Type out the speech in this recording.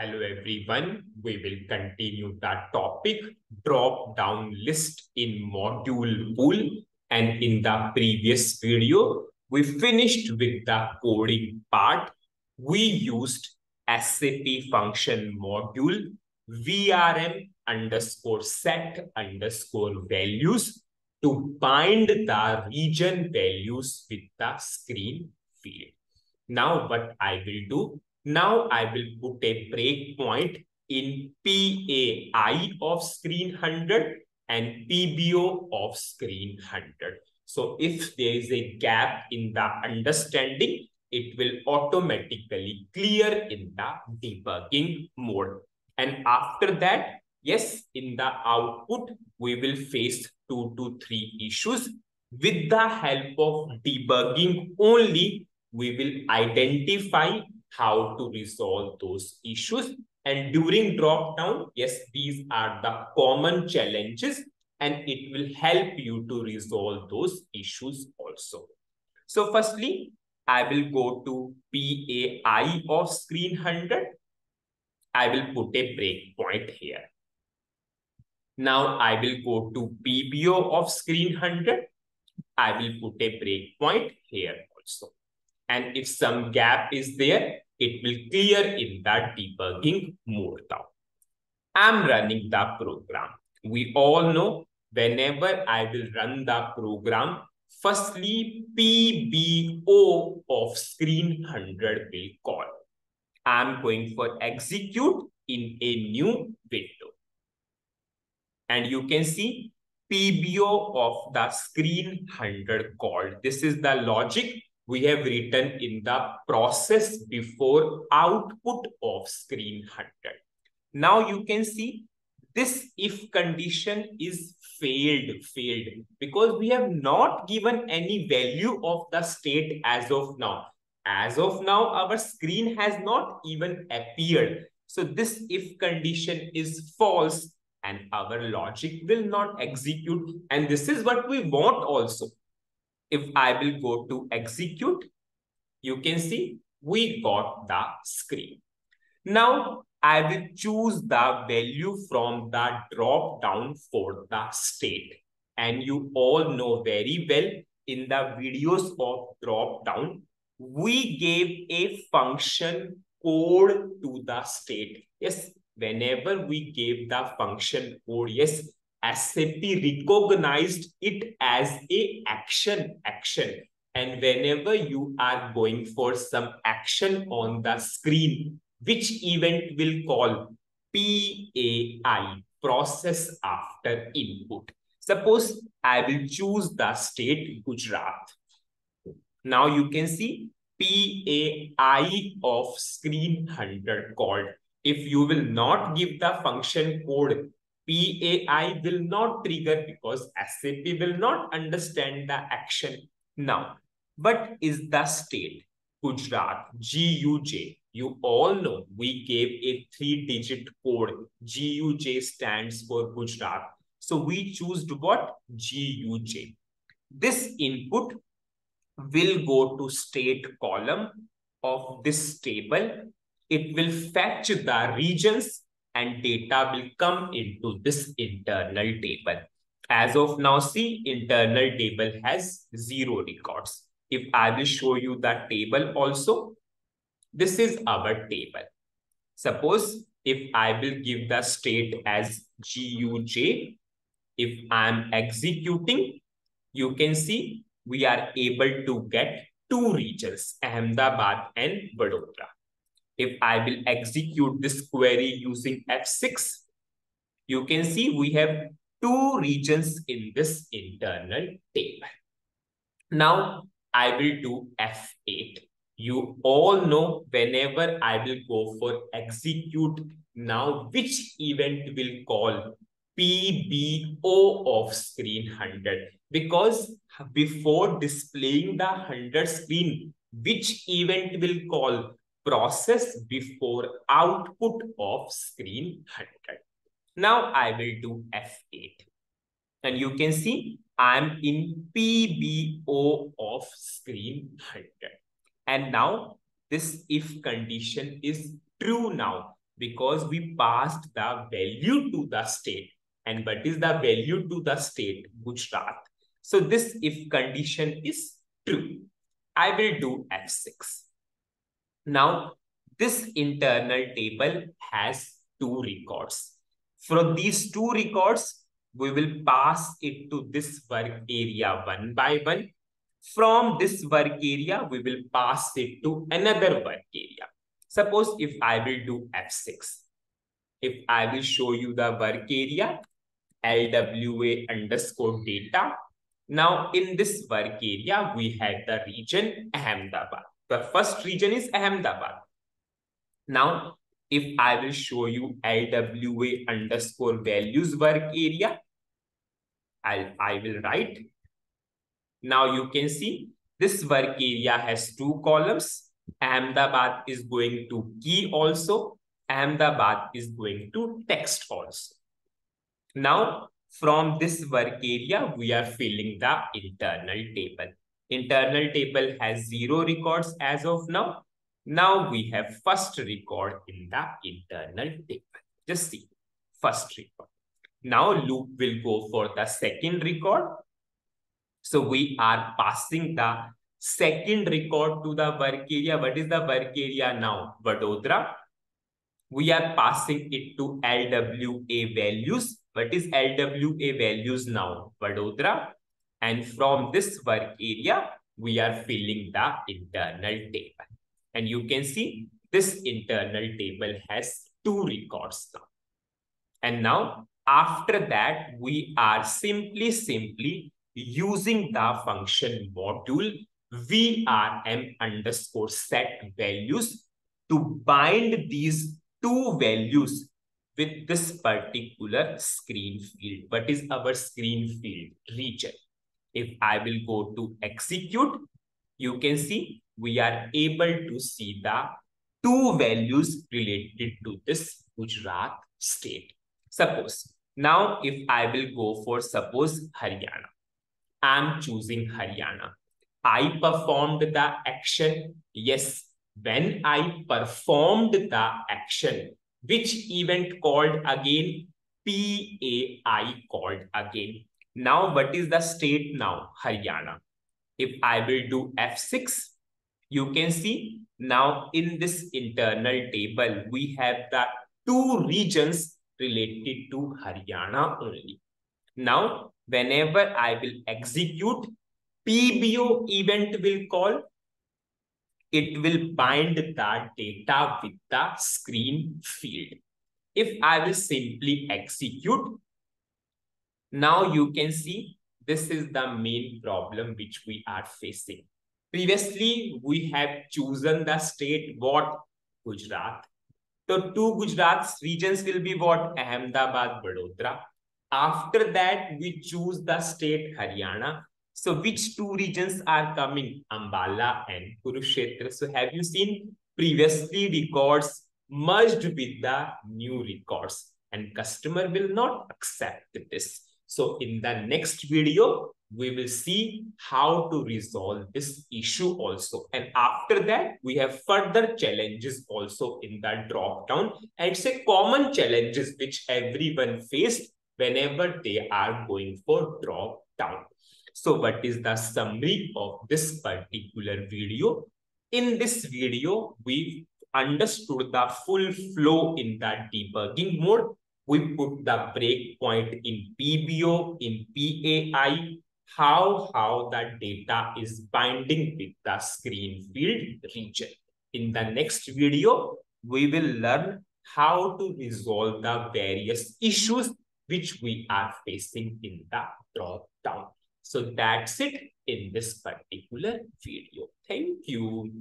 Hello everyone. We will continue the topic drop down list in module pool. And in the previous video, we finished with the coding part. We used SAP function module VRM underscore set underscore values to bind the region values with the screen field. Now what I will do, now I will put a breakpoint in PAI of screen 100 and PBO of screen 100. So if there is a gap in the understanding, it will automatically clear in the debugging mode. And after that, yes, in the output, we will face two to three issues. With the help of debugging only, we will identify how to resolve those issues. And during drop down, yes, these are the common challenges and it will help you to resolve those issues also. So firstly, I will go to PAI of screen 100. I will put a breakpoint here. Now I will go to PBO of screen 100. I will put a breakpoint here also. And if some gap is there, it will clear in that debugging mode now. I'm running the program. We all know whenever I will run the program, firstly PBO of screen 100 will call. I'm going for execute in a new window. And you can see PBO of the screen 100 called. This is the logic we have written in the process before output of screen 100. Now you can see this if condition is failed, failed because we have not given any value of the state as of now. As of now, our screen has not even appeared. So this if condition is false and our logic will not execute. And this is what we want also if I will go to execute, you can see we got the screen. Now I will choose the value from the drop down for the state. And you all know very well in the videos of drop down, we gave a function code to the state. Yes, whenever we gave the function code, yes, SAP recognized it as a action action. And whenever you are going for some action on the screen, which event will call PAI, process after input. Suppose I will choose the state Gujarat. Now you can see PAI of screen 100 called. If you will not give the function code PAI will not trigger because SAP will not understand the action. Now, what is the state? Gujarat, GUJ. You all know we gave a three-digit code. GUJ stands for Gujarat. So we choose what? GUJ. This input will go to state column of this table. It will fetch the regions and data will come into this internal table. As of now, see, internal table has zero records. If I will show you that table also, this is our table. Suppose if I will give the state as GUJ, if I'm executing, you can see we are able to get two regions, Ahmedabad and Vadodara. If I will execute this query using F6, you can see we have two regions in this internal table. Now I will do F8. You all know whenever I will go for execute now, which event will call PBO of screen 100? Because before displaying the 100 screen, which event will call process before output of screen 100. Now I will do F8. And you can see I'm in PBO of screen 100. And now this if condition is true now. Because we passed the value to the state. And what is the value to the state? Gujarat. So this if condition is true, I will do F6. Now, this internal table has two records. From these two records, we will pass it to this work area one by one. From this work area, we will pass it to another work area. Suppose if I will do F6, if I will show you the work area, LWA underscore data. Now in this work area, we have the region Ahmedabad. The first region is Ahmedabad. Now, if I will show you LWA underscore values work area, I'll, I will write. Now you can see this work area has two columns. Ahmedabad is going to key also. Ahmedabad is going to text also. Now, from this work area, we are filling the internal table. Internal table has zero records as of now. Now we have first record in the internal table. Just see, first record. Now loop will go for the second record. So we are passing the second record to the work area. What is the work area now? Vadodara. We are passing it to LWA values. What is LWA values now? Vadodara. And from this work area, we are filling the internal table. And you can see this internal table has two records now. And now after that, we are simply, simply using the function module vrm underscore set values to bind these two values with this particular screen field. What is our screen field region? If I will go to execute, you can see we are able to see the two values related to this Gujarat state. Suppose, now if I will go for suppose Haryana, I'm choosing Haryana. I performed the action. Yes, when I performed the action, which event called again? PAI called again. Now, what is the state now? Haryana. If I will do F6, you can see now in this internal table, we have the two regions related to Haryana only. Now, whenever I will execute, PBO event will call, it will bind the data with the screen field. If I will simply execute, now you can see this is the main problem which we are facing. Previously, we have chosen the state what? Gujarat. So two Gujarat regions will be what? Ahmedabad, Vadodara. After that, we choose the state Haryana. So which two regions are coming? Ambala and Kurukshetra. So have you seen previously records merged with the new records and customer will not accept this. So in the next video, we will see how to resolve this issue also. And after that, we have further challenges also in the drop down. And it's a common challenges which everyone faced whenever they are going for drop down. So what is the summary of this particular video? In this video, we understood the full flow in that debugging mode. We put the breakpoint in PBO, in PAI, how, how that data is binding with the screen field region. In the next video, we will learn how to resolve the various issues which we are facing in the drop down. So that's it in this particular video. Thank you.